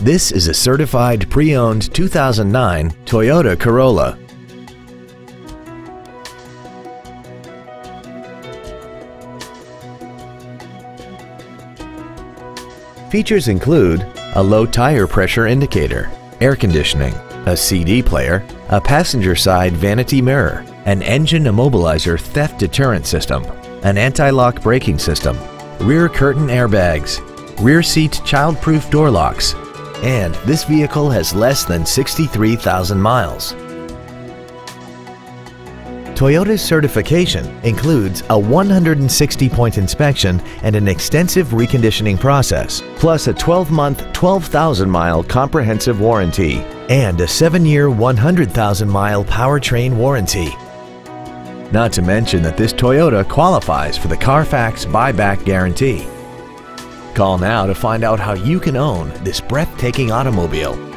This is a certified pre-owned 2009 Toyota Corolla. Features include a low tire pressure indicator, air conditioning, a CD player, a passenger side vanity mirror, an engine immobilizer theft deterrent system, an anti-lock braking system, rear curtain airbags, rear seat child-proof door locks, and this vehicle has less than 63,000 miles. Toyota's certification includes a 160-point inspection and an extensive reconditioning process, plus a 12-month, 12,000-mile comprehensive warranty and a 7-year, 100,000-mile powertrain warranty. Not to mention that this Toyota qualifies for the Carfax buyback guarantee. Call now to find out how you can own this breathtaking automobile.